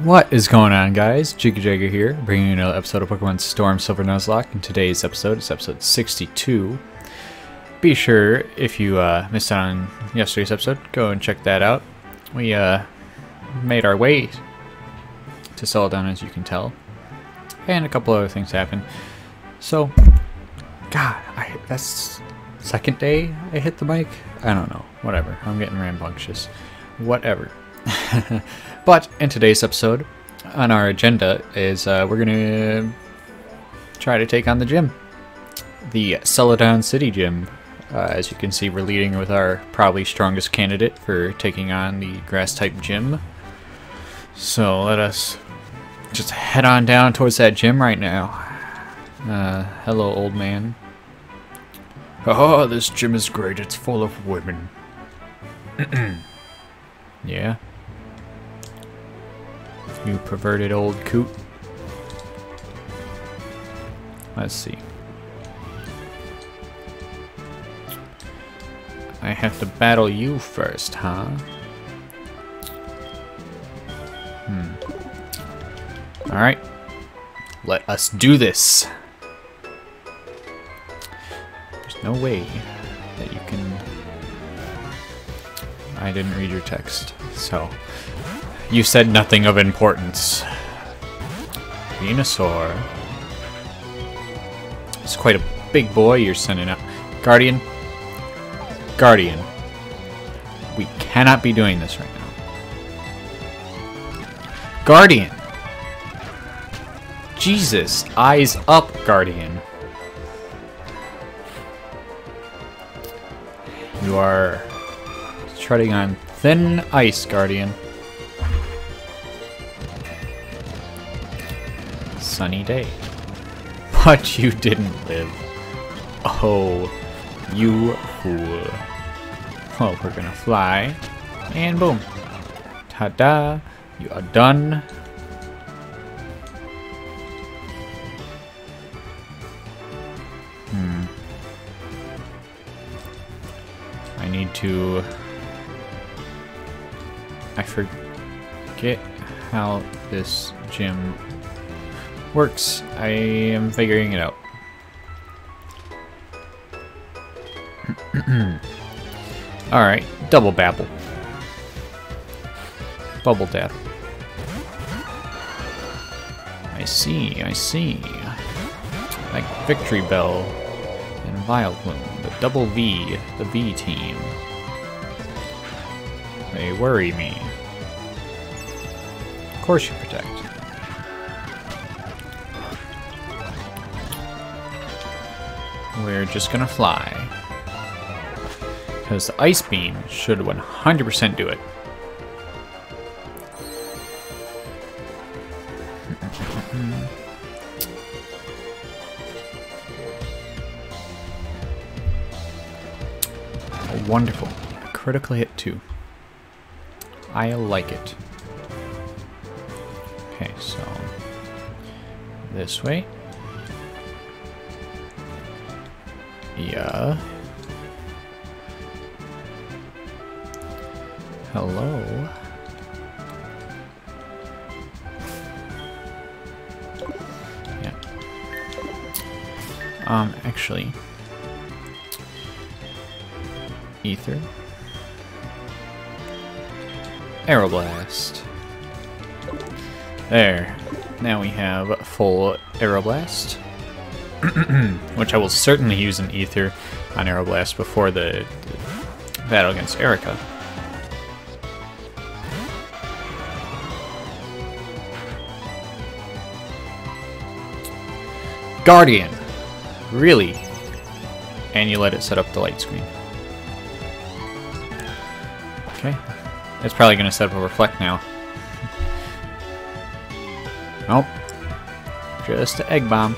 What is going on, guys? Jeeger Jeager here, bringing you another episode of Pokemon Storm Silver Nuzlocke. In today's episode, it's episode 62. Be sure, if you uh, missed out on yesterday's episode, go and check that out. We uh, made our way to Celadon, as you can tell, and a couple other things happened. So, God, I, that's second day I hit the mic? I don't know. Whatever. I'm getting rambunctious. Whatever. but in today's episode, on our agenda is uh, we're going to try to take on the gym. The Celadon City Gym. Uh, as you can see, we're leading with our probably strongest candidate for taking on the grass-type gym. So let us just head on down towards that gym right now. Uh, hello, old man. Oh, this gym is great. It's full of women. yeah? You perverted old coot. Let's see. I have to battle you first, huh? Hmm. Alright. Let us do this. There's no way that you can... I didn't read your text, so... You said nothing of importance. Venusaur. It's quite a big boy you're sending out. Guardian. Guardian. We cannot be doing this right now. Guardian. Jesus. Eyes up, Guardian. You are treading on thin ice, Guardian. Sunny day. But you didn't live. Oh, you fool. Well, we're gonna fly. And boom. Ta-da! You are done. Hmm. I need to... I forget how this gym works. I am figuring it out. Alright, double babble. Bubble dab. I see, I see. Like Victreebel and Vileplume, the double V, the V team. They worry me. Of course you protect. We're just gonna fly. Because the Ice Beam should 100% do it. wonderful. Critical hit too. I like it. Okay, so this way. Yeah. Hello. Yeah. Um, actually. Ether. Aeroblast. There. Now we have full Aeroblast. which I will certainly use an Ether on Aeroblast before the, the battle against Erika. Guardian! Really? And you let it set up the light screen. Okay. It's probably going to set up a reflect now. Nope. Just an egg bomb.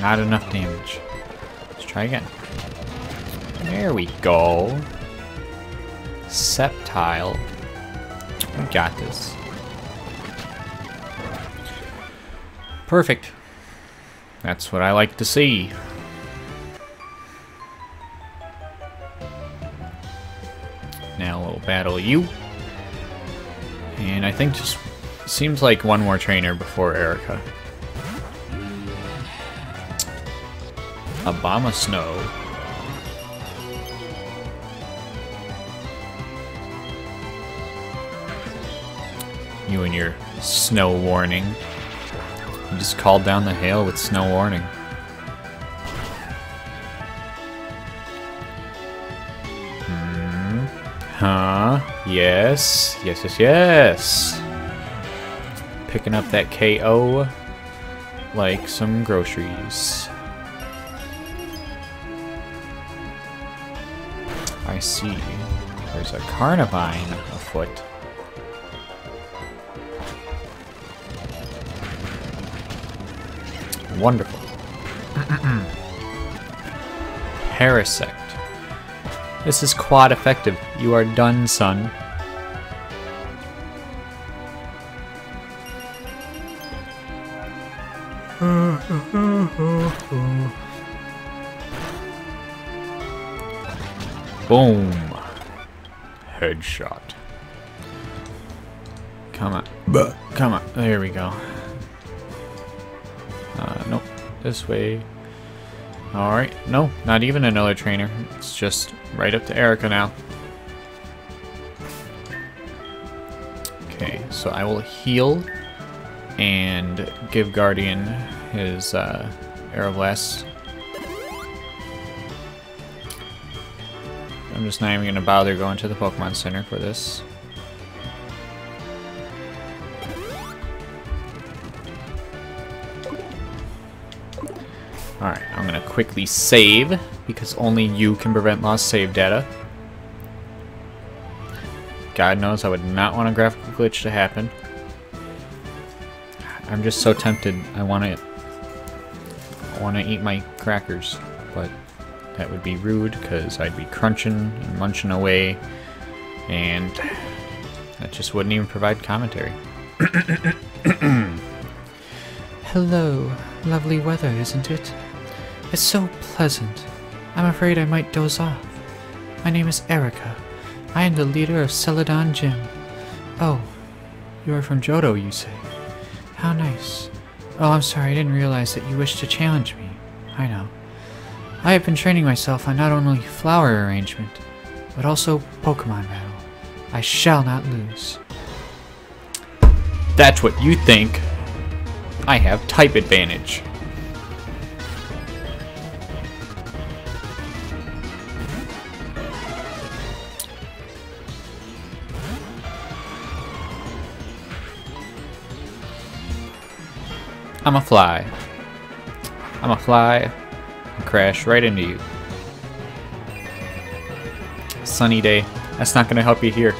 Not enough damage. Let's try again. There we go. Sceptile. We got this. Perfect. That's what I like to see. Now we'll battle you. And I think just seems like one more trainer before Erika. Abomasnow. You and your snow warning. You just called down the hail with snow warning. Hmm. Huh? Yes. Yes, yes, yes. Picking up that KO like some groceries. I see. There's a Carnivine afoot. Wonderful. Parasect. This is quad effective. You are done, son. Headshot. Come on. Come on. There we go. Uh, nope. This way. Alright. No, not even another trainer. It's just right up to Erika now. Okay, so I will heal and give Guardian his uh, Aeroblast. I'm just not even to bother going to the Pokemon Center for this. Alright, I'm to quickly save, because only you can prevent lost save data. God knows I would not want a graphical glitch to happen. I'm just so tempted. I want to I want to eat my crackers, but that would be rude because I'd be crunching and munching away, and that just wouldn't even provide commentary. Hello. Lovely weather, isn't it? It's so pleasant. I'm afraid I might doze off. My name is Erika. I am the leader of Celadon Gym. Oh, you are from Johto, you say? How nice. Oh, I'm sorry, I didn't realize that you wished to challenge me. I know. I have been training myself on not only flower arrangement, but also Pokemon battle. I shall not lose. That's what you think. I have type advantage. I'm a fly. I'm a fly. Crash right into you. Sunny day. That's not gonna help you here.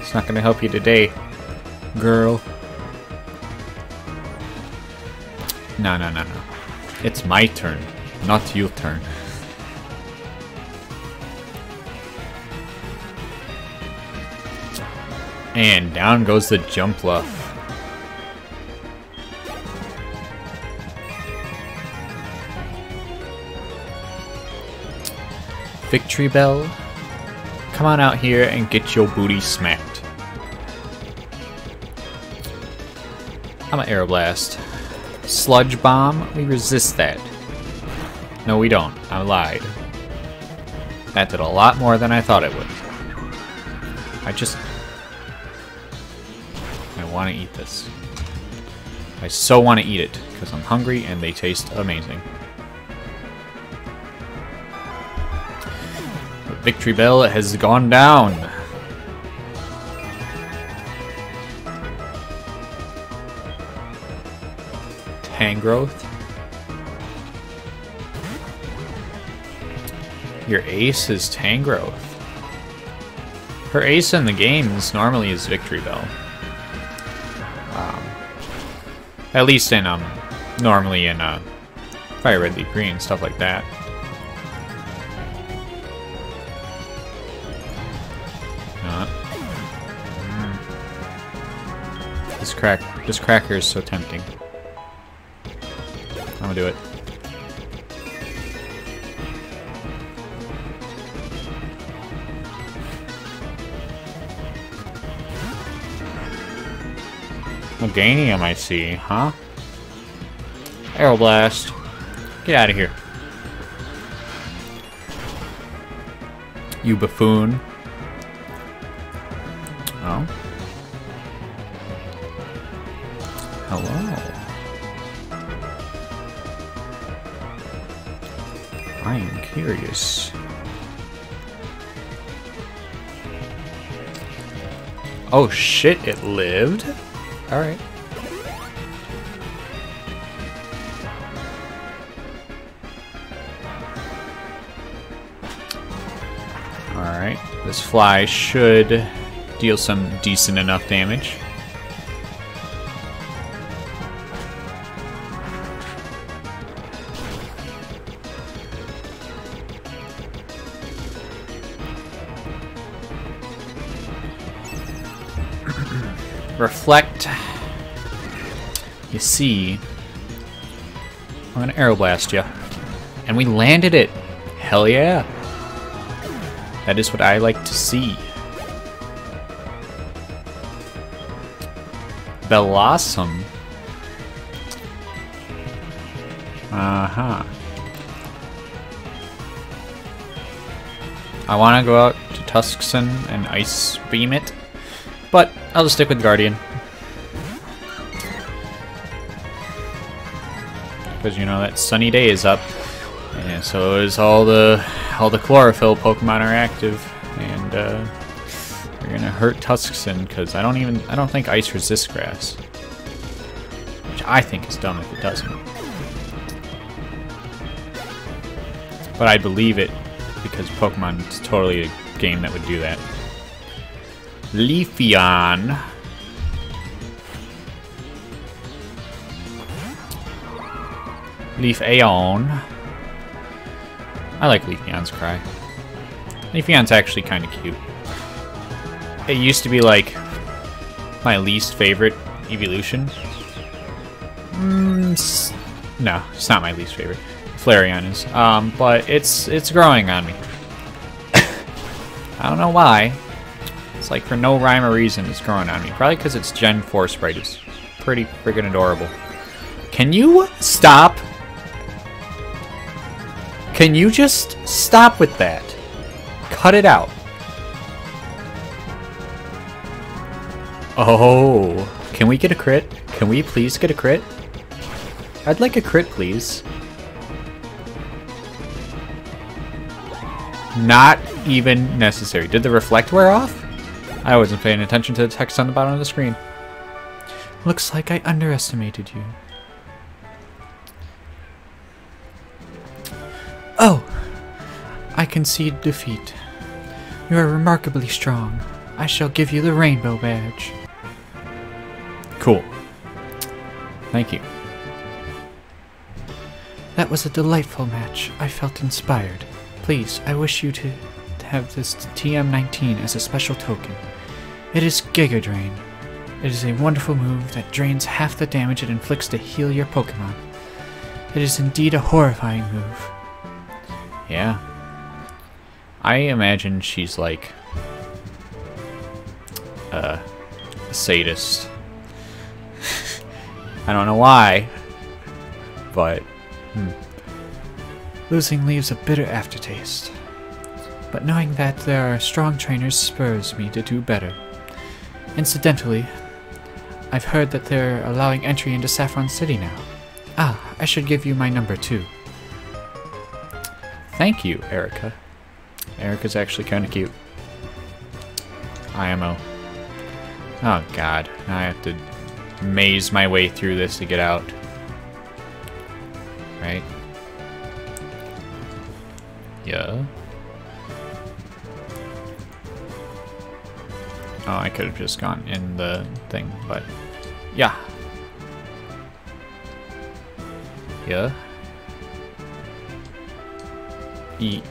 It's not gonna help you today, girl. No, no, no, no. It's my turn, not your turn. And down goes the Jumpluff. Bell? come on out here and get your booty smacked. I'm an Aeroblast. Sludge Bomb, we resist that. No, we don't. I lied. That did a lot more than I thought it would. I just... I want to eat this. I so want to eat it, because I'm hungry and they taste amazing. Victreebel has gone down. Tangrowth. Your ace is Tangrowth. Her ace in the games normally is Victreebel. Um, at least in, um, normally in, uh, Fire Red Leaf Green, stuff like that. This cracker is so tempting. I'm gonna do it. Meganium, I see, huh? Aeroblast. Get out of here. You buffoon. Oh shit, it lived? Alright. Alright, this fly should deal some decent enough damage. Reflect. You see, I'm gonna aeroblast you. And we landed it. Hell yeah. That is what I like to see. Blossom. Uh-huh. I want to go out to Tuskson and Ice Beam it, but I'll just stick with Guardian. Because, you know, that sunny day is up, and so is all the all the chlorophyll Pokemon are active, and uh, they're gonna hurt Tuskson because I don't even I don't think ice resists grass, which I think is dumb if it doesn't. But I believe it because Pokemon is totally a game that would do that. Leafeon. Leafeon. I like Leafeon's cry. Leafeon's actually kind of cute. It used to be like my least favorite evolution. Mm, no, it's not my least favorite. Flareon is. Um, but it's it's growing on me. I don't know why. It's like for no rhyme or reason it's growing on me. Probably because its Gen 4 sprite is pretty friggin' adorable. Can you stop can you just stop with that? Cut it out. Oh, can we get a crit? Can we please get a crit? I'd like a crit, please. Not even necessary. Did the reflect wear off? I wasn't paying attention to the text on the bottom of the screen. Looks like I underestimated you. Concede defeat. You are remarkably strong. I shall give you the rainbow badge. Cool. Thank you. That was a delightful match. I felt inspired. Please, I wish you to have this TM19 as a special token. It is Giga Drain. It is a wonderful move that drains half the damage it inflicts to heal your Pokemon. It is indeed a horrifying move. Yeah. I imagine she's like uh, a sadist. I don't know why, but hmm. losing leaves a bitter aftertaste. But knowing that there are strong trainers spurs me to do better. Incidentally, I've heard that they're allowing entry into Saffron City now. Ah, I should give you my number too. Thank you, Erika. Erika's actually kind of cute. IMO. Oh god, now I have to maze my way through this to get out. Right? Yeah. Oh, I could have just gone in the thing, but yeah. Yeah. E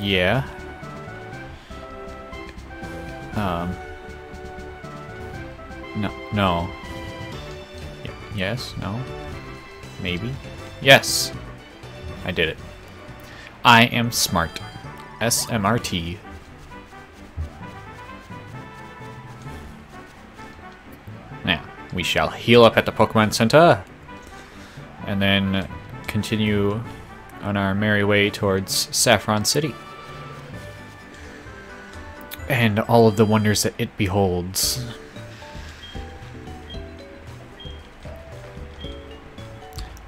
yeah. Um. No. No. Y yes. No. Maybe. Yes. I did it. I am smart. SMRT. Now, we shall heal up at the Pokemon Center. And then continue on our merry way towards Saffron City. And all of the wonders that it beholds.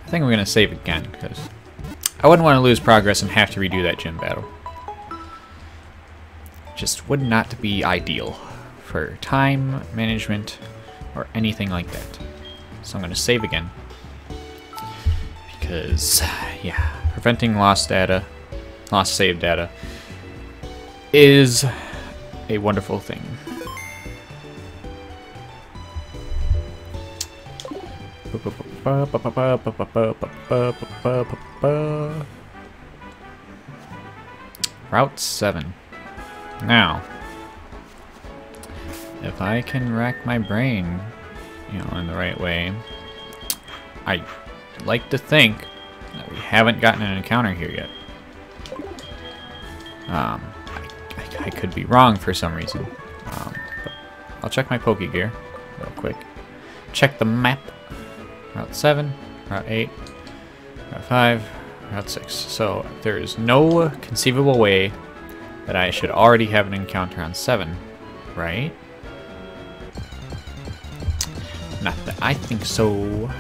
I think we're going to save again, because I wouldn't want to lose progress and have to redo that gym battle. Just would not be ideal for time management or anything like that. So I'm going to save again. Because, yeah, preventing lost data, lost save data, is a wonderful thing. Route 7. Now, if I can rack my brain, you know, in the right way, I like to think that we haven't gotten an encounter here yet. Um, I, could be wrong for some reason. Um, I'll check my Pokegear real quick. Check the map. Route 7, Route 8, Route 5, Route 6. So there is no conceivable way that I should already have an encounter on 7, right? Not that I think so.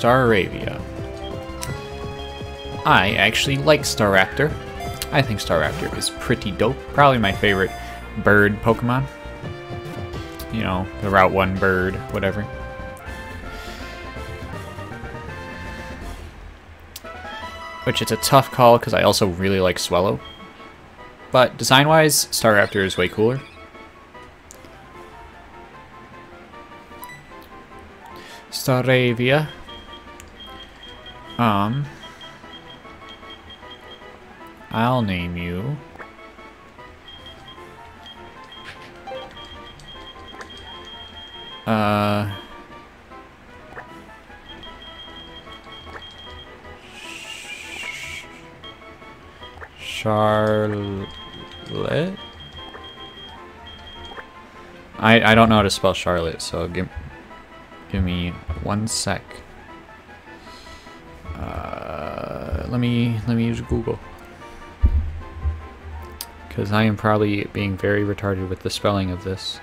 So, Staravia. I actually like Staraptor. I think Staraptor is pretty dope. Probably my favorite bird Pokemon. You know, the Route 1 bird, whatever. Which it's a tough call because I also really like Swellow. But design-wise, Staraptor is way cooler. Staravia. Um, I'll name you. Uh, Charlotte? I, I don't know how to spell Charlotte, so give, give me one sec. Let me let me use Google because I am probably being very retarded with the spelling of this.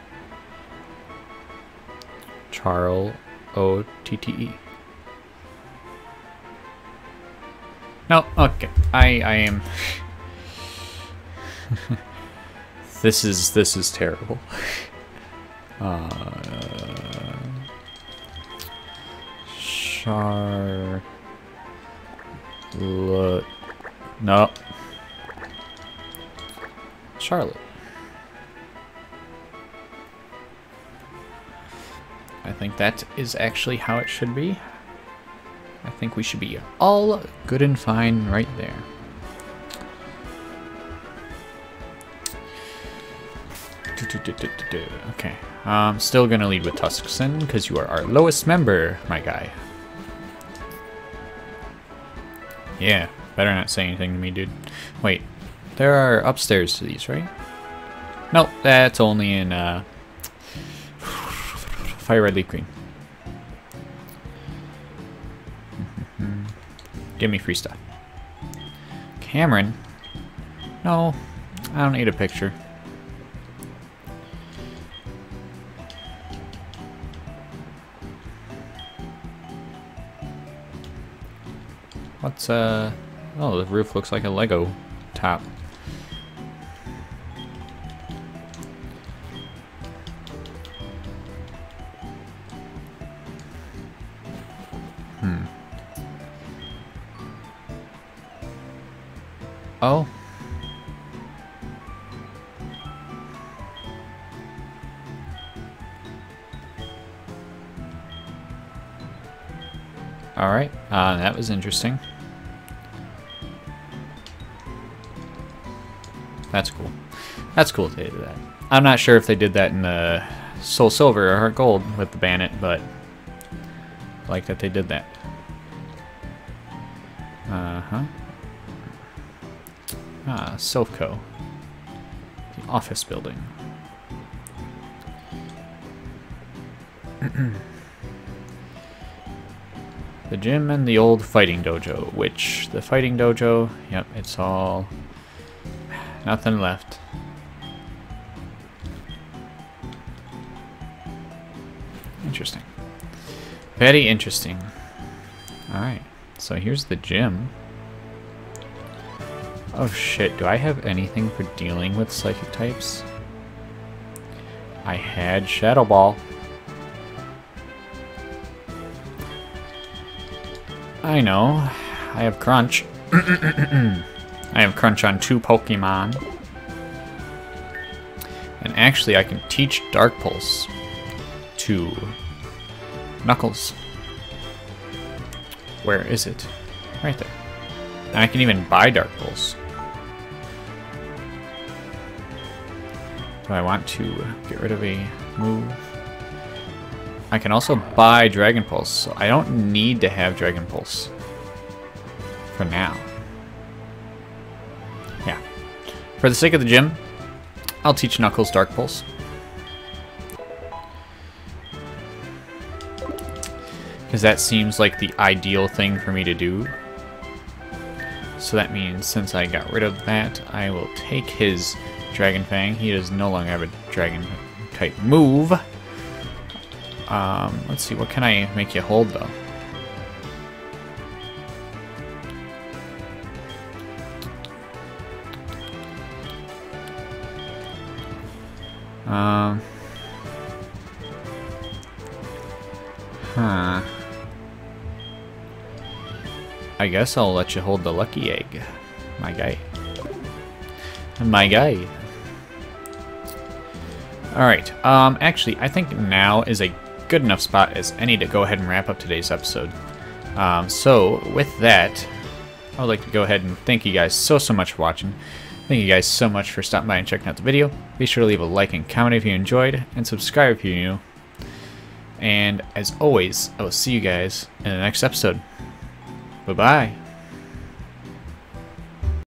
Charl O T T E. No, okay. I I am. this is this is terrible. Uh, Char. No. Charlotte. I think that is actually how it should be. I think we should be all good and fine right there. Okay, I'm still gonna lead with Tuskson because you are our lowest member, my guy. Yeah, better not say anything to me, dude. Wait, there are upstairs to these, right? Nope, that's only in uh, Fire Red Leaf Green. Give me free stuff. Cameron? No, I don't need a picture. What's, uh... Oh, the roof looks like a Lego top. Hmm. Oh. Alright, uh, that was interesting. That's cool. That's cool they did that. I'm not sure if they did that in the Soul Silver or Heart Gold with the Bandit, but I like that they did that. Uh-huh. Ah, Silph Co. The office building. the gym and the old fighting dojo, which the fighting dojo, yep, it's all nothing left. Interesting. Very interesting. Alright, so here's the gym. Oh shit, do I have anything for dealing with psychic types? I had Shadow Ball. I know. I have Crunch. I have Crunch on two Pokemon. And actually, I can teach Dark Pulse to Knuckles. Where is it? Right there. And I can even buy Dark Pulse. Do I want to get rid of a move? I can also buy Dragon Pulse, so I don't need to have Dragon Pulse for now. For the sake of the gym, I'll teach Knuckles Dark Pulse. Because that seems like the ideal thing for me to do. So that means since I got rid of that, I will take his Dragon Fang. He does no longer have a Dragon type move. Um, let's see, what can I make you hold, though? Um... Huh. I guess I'll let you hold the lucky egg, my guy. My guy. Alright, um, actually, I think now is a good enough spot as any to go ahead and wrap up today's episode. Um, so, with that, I would like to go ahead and thank you guys so, so much for watching. Thank you guys so much for stopping by and checking out the video. Be sure to leave a like and comment if you enjoyed, and subscribe if you're new. And as always, I will see you guys in the next episode. Bye-bye.